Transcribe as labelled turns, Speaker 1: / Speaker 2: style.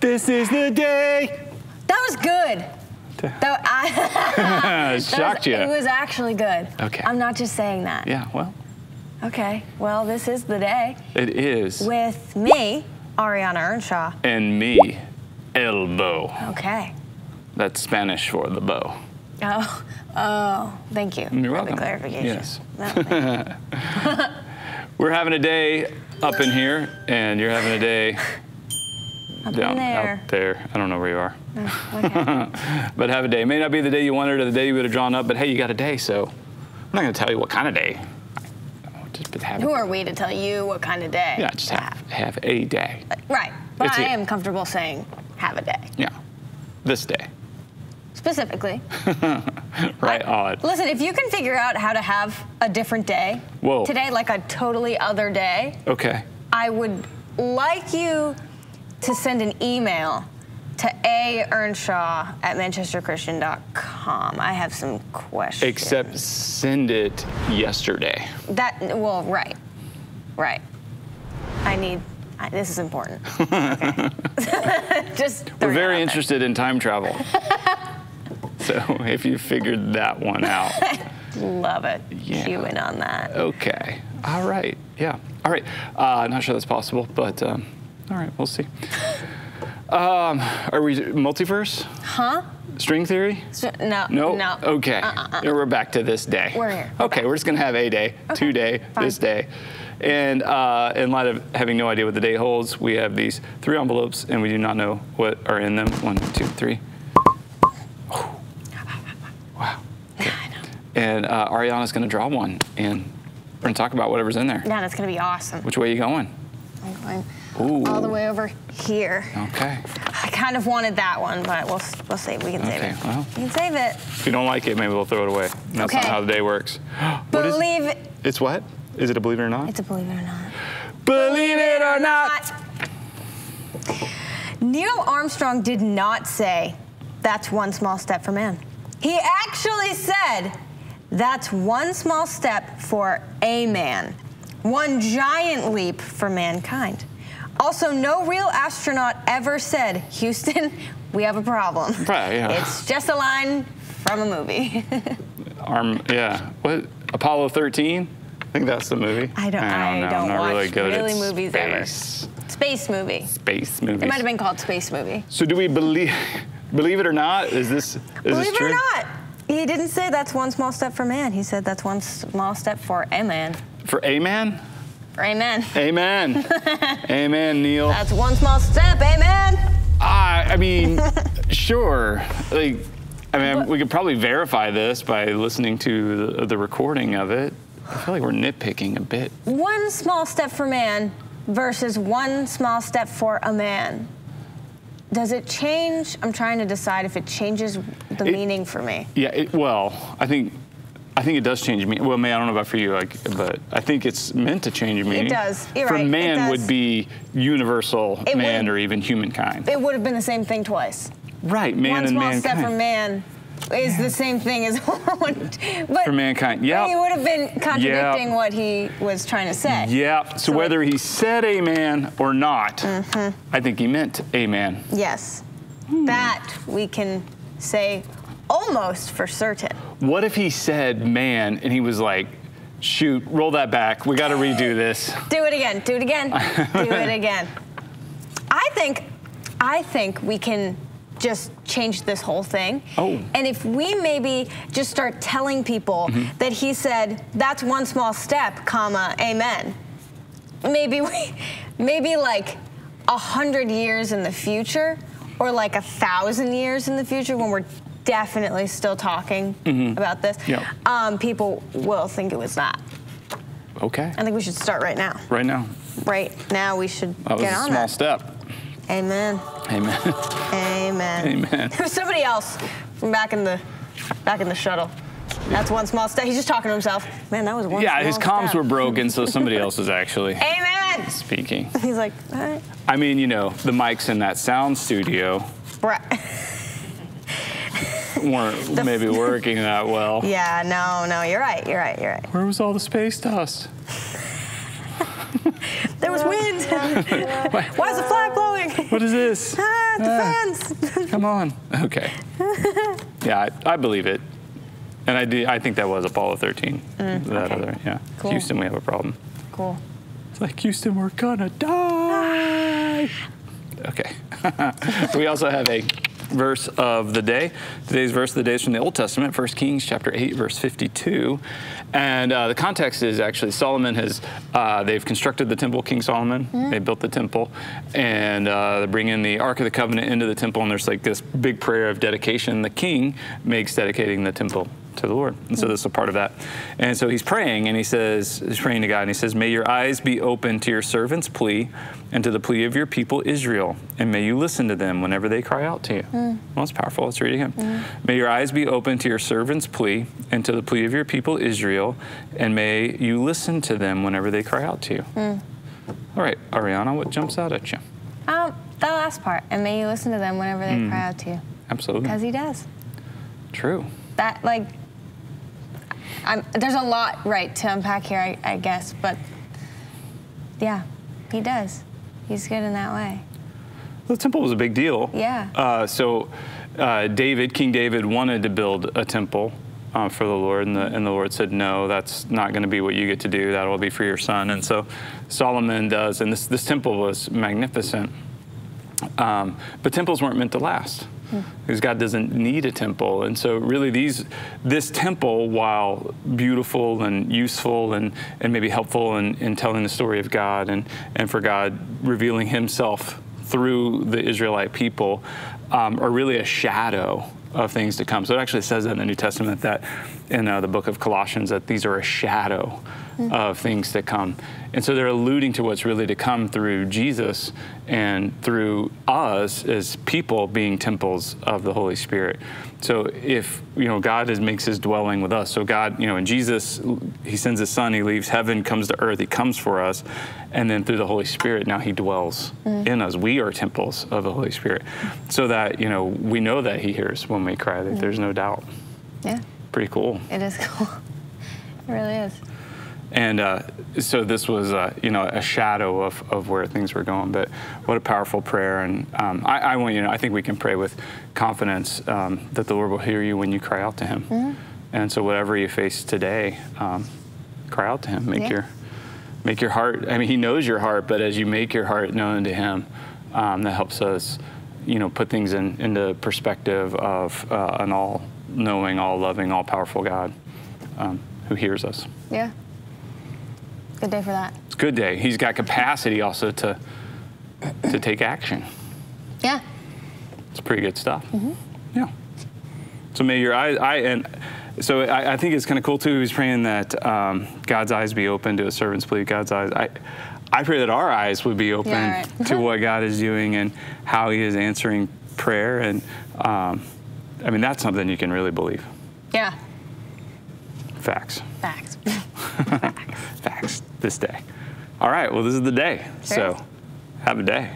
Speaker 1: This is the day.
Speaker 2: That was good. That, I,
Speaker 1: Shocked
Speaker 2: was,
Speaker 1: you.
Speaker 2: It was actually good.
Speaker 1: Okay.
Speaker 2: I'm not just saying that.
Speaker 1: Yeah, well,
Speaker 2: Okay. Well, this is the day
Speaker 1: it is.
Speaker 2: with me, Ariana Earnshaw.
Speaker 1: And me, elbow.
Speaker 2: Okay.
Speaker 1: That's Spanish for the bow.
Speaker 2: Oh, oh, thank you
Speaker 1: You're welcome.
Speaker 2: the clarification.
Speaker 1: Yes.
Speaker 2: No, thank you.
Speaker 1: We're having a day up in here, and you're having a day
Speaker 2: Up
Speaker 1: down
Speaker 2: there.
Speaker 1: out there. I don't know where you are.
Speaker 2: Oh, okay.
Speaker 1: But have a day. May not be the day you wanted or the day you would have drawn up, but hey, you got a day, so I'm not going to tell you what kind of day. Just have
Speaker 2: Who are we to tell you what kind of day?
Speaker 1: Yeah, just have, have a day.
Speaker 2: Right. But
Speaker 1: It's
Speaker 2: I am comfortable saying have a day.
Speaker 1: Yeah. This day.
Speaker 2: Specifically.
Speaker 1: Right on.
Speaker 2: Listen, if you can figure out how to have a different day
Speaker 1: Whoa.
Speaker 2: today, like a totally other day,
Speaker 1: Okay.
Speaker 2: I would like you to send an email to a earnshaw at manchesterchristian.com. I have some questions.
Speaker 1: Except send it yesterday.
Speaker 2: that, well, right, right. I need. I, this is important. Okay. Just
Speaker 1: We're
Speaker 2: throwing that out
Speaker 1: very interested in time travel. so if you figured that one out.
Speaker 2: Love it.
Speaker 1: Yeah.
Speaker 2: Cue in on that.
Speaker 1: Okay. All right. Yeah. All right. Uh, not sure that's possible, but um, all right. We'll see. Um, are we multiverse?
Speaker 2: Huh?
Speaker 1: String theory?
Speaker 2: So- no.
Speaker 1: No.
Speaker 2: No.
Speaker 1: Okay.
Speaker 2: Uh-uh-uh.
Speaker 1: We're back to this day.
Speaker 2: We're here. We're
Speaker 1: okay.
Speaker 2: back.
Speaker 1: We're just gonna have a day, two day,
Speaker 2: fine.
Speaker 1: this day, and uh, in light of having no idea what the day holds, we have these three envelopes, and we do not know what are in them. One, two, three. Wow.
Speaker 2: I know.
Speaker 1: And uh, Ariana's gonna draw one, and we're gonna talk about whatever's in there.
Speaker 2: Yeah, that's gonna be awesome.
Speaker 1: Which way are you going?
Speaker 2: I'm going
Speaker 1: Ooh.
Speaker 2: all the way over here.
Speaker 1: Okay.
Speaker 2: I kind of wanted that one, but we'll we'll save. We can save
Speaker 1: Okay,
Speaker 2: it.
Speaker 1: well.
Speaker 2: We can save it.
Speaker 1: If you don't like it, maybe we'll throw it away. That's not how the day works. What is-
Speaker 2: Believe it.
Speaker 1: It's what? Is it a believe it or not?
Speaker 2: It's a believe it or not.
Speaker 1: believe it or not.
Speaker 2: Neil Armstrong did not say, "That's one small step for man." He actually said, "That's one small step for a man, one giant leap for mankind." Also, no real astronaut ever said, "Houston, we have a problem."
Speaker 1: Right, yeah.
Speaker 2: It's just a line from a movie.
Speaker 1: Arm, yeah. What? Apollo 13? I think that's the movie.
Speaker 2: I don't- I don't
Speaker 1: I'm not really
Speaker 2: watch
Speaker 1: good
Speaker 2: really
Speaker 1: at
Speaker 2: movies ever.
Speaker 1: space,
Speaker 2: Space movie.
Speaker 1: Space movies.
Speaker 2: It might have been called Space Movie.
Speaker 1: So do we believe? Believe it or not? Is this is
Speaker 2: Believe
Speaker 1: this
Speaker 2: it or not, he didn't say that's one small step for man. He said that's one small step for a man.
Speaker 1: For a man?
Speaker 2: Amen.
Speaker 1: Amen. Amen, Neil.
Speaker 2: That's one small step, amen.
Speaker 1: I, I mean, sure. Like, I mean, we could probably verify this by listening to the, the recording of it. I feel like we're nitpicking a bit.
Speaker 2: One small step for man versus one small step for a man. Does it change? I'm trying to decide if it changes the
Speaker 1: It-
Speaker 2: meaning for me.
Speaker 1: Yeah. It, well, I think. I think it does change me. Well, May, I don't know about for you, like, but I think it's meant to change me.
Speaker 2: It does. You're
Speaker 1: for
Speaker 2: right.
Speaker 1: Man would be universal
Speaker 2: It
Speaker 1: man or even humankind.
Speaker 2: It would have been the same thing twice.
Speaker 1: right, man
Speaker 2: one
Speaker 1: and
Speaker 2: small
Speaker 1: mankind.
Speaker 2: step for man is the same thing as one. But
Speaker 1: For mankind, yeah.
Speaker 2: He would have been contradicting
Speaker 1: Yeah.
Speaker 2: what he was trying to say.
Speaker 1: Yeah. So,
Speaker 2: So
Speaker 1: whether he said amen or not, I think he meant amen.
Speaker 2: Yes.
Speaker 1: Hmm.
Speaker 2: That we can say almost for certain.
Speaker 1: What if he said man and he was like, shoot, roll that back. We got to redo this.
Speaker 2: Do it again. Do it again. do it again. I think, I think we can just change this whole thing.
Speaker 1: Oh.
Speaker 2: And if we maybe just start telling people
Speaker 1: Mm-hmm.
Speaker 2: that he said that's one small step, comma, amen. Maybe we, maybe like a hundred years in the future, or like a thousand years in the future, when we're definitely still talking about this,
Speaker 1: Mm-hmm. Yeah.
Speaker 2: um, people will think it was that.
Speaker 1: Okay.
Speaker 2: I think we should start right now.
Speaker 1: Right now,
Speaker 2: Right now, we should
Speaker 1: that was
Speaker 2: get
Speaker 1: a
Speaker 2: on
Speaker 1: small
Speaker 2: that.
Speaker 1: step.
Speaker 2: Amen.
Speaker 1: Amen.
Speaker 2: Amen.
Speaker 1: Amen.
Speaker 2: There was somebody else from back in the back in the shuttle. That's one small step. He's just talking to himself. Man, that was one.
Speaker 1: Yeah, his comms
Speaker 2: step.
Speaker 1: were broken, so somebody else was actually
Speaker 2: Amen.
Speaker 1: speaking.
Speaker 2: He's like, all right.
Speaker 1: I mean, you know, the mics in that sound studio
Speaker 2: Bra-
Speaker 1: weren't maybe working that well.
Speaker 2: yeah, no, no, you're right. You're right. You're right.
Speaker 1: Where was all the space dust?
Speaker 2: There was wind. Why is the flag blowing?
Speaker 1: What is this?
Speaker 2: ah, the fans.
Speaker 1: Come on. Okay. yeah, I, I believe it. And I do. I think that was Apollo 13. that
Speaker 2: Mm, okay.
Speaker 1: other, yeah.
Speaker 2: Cool.
Speaker 1: Houston, we have a problem.
Speaker 2: cool.
Speaker 1: It's like Houston, we're gonna die. Okay. we also have a verse of the day. Today's verse of the day is from the Old Testament, 1 Kings chapter 8, verse 52. And uh, the context is actually Solomon has, uh, they've constructed the temple, King Solomon. They built the temple. And uh, they bring in the Ark of the Covenant into the temple. And there's like this big prayer of dedication the king makes dedicating the temple to the Lord. And so hmm. this is a part of that. And so he's praying and he says, he's praying to God and he says, May your eyes be open to your servant's plea and to the plea of your people Israel, and may you listen to them whenever they cry out to you. Hmm. Well, that's powerful. Let's read it again. Hmm. May your eyes be open to your servant's plea and to the plea of your people Israel, and may you listen to them whenever they cry out to you. All right, Ariana, what jumps out at you?
Speaker 2: Um, the last part, and may you listen to them whenever they cry out to you,
Speaker 1: Absolutely.
Speaker 2: because he does.
Speaker 1: True.
Speaker 2: That like, I'm, there's a lot right to unpack here, I, I guess, but yeah, he does. He's good in that way.
Speaker 1: The temple was a big deal.
Speaker 2: Yeah.
Speaker 1: Uh, so uh, David, King David, wanted to build a temple uh, for the Lord, and the, and the Lord said, "No, that's not going to be what you get to do. That will be for your son." And so Solomon does, and this this temple was magnificent. Um, but temples weren't meant to last. Because God doesn't need a temple, and so really these, this temple, while beautiful and useful and, and maybe helpful in, in telling the story of God and, and for God revealing Himself through the Israelite people, um, are really a shadow of things to come. So it actually says that in the New Testament that in uh, the book of Colossians that these are a shadow of things to come. And so they're alluding to what's really to come through Jesus and through us as people being temples of the Holy Spirit. So if, you know, God is, makes his dwelling with us. So God, you know, in Jesus, he sends his son, he leaves heaven, comes to earth, he comes for us. And then through the Holy Spirit, now he dwells mm. in us. We are temples of the Holy Spirit. So that, you know, we know that he hears when we cry, that mm. there's no doubt.
Speaker 2: Yeah,
Speaker 1: Pretty cool.
Speaker 2: it is cool. it really is.
Speaker 1: And uh, so this was, uh, you know, a shadow of, of where things were going. But what a powerful prayer! And um, I, I want you to know, I think we can pray with confidence um, that the Lord will hear you when you cry out to Him. And so whatever you face today, um, cry out to Him. Make
Speaker 2: Yeah.
Speaker 1: your make your heart. I mean, He knows your heart, but as you make your heart known to Him, um, that helps us, you know, put things in, into perspective of uh, an all-knowing, all-loving, all-powerful God um, who hears us.
Speaker 2: Yeah. Good day for that.
Speaker 1: It's a good day. He's got capacity also to to take action.
Speaker 2: Yeah.
Speaker 1: It's pretty good stuff. Yeah. So may your eyes, I and so I, I think it's kind of cool too. He's praying that um, God's eyes be open to a servant's plea. God's eyes. I I pray that our eyes would be open
Speaker 2: Yeah, right.
Speaker 1: to what God is doing and how He is answering prayer. And um, I mean that's something you can really believe.
Speaker 2: Yeah.
Speaker 1: Facts.
Speaker 2: Facts.
Speaker 1: Facts. This day. All right. Well, this is the day.
Speaker 2: Sure
Speaker 1: So have a day.